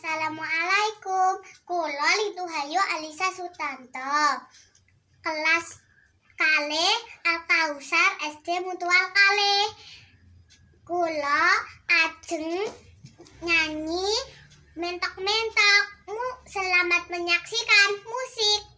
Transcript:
Assalamualaikum. Kula Litu Hayu Alisa Sutanto. Kelas kale Al Kausar SD Mutual kale. Kula ajeng nyanyi mentok-mentok. Selamat menyaksikan musik.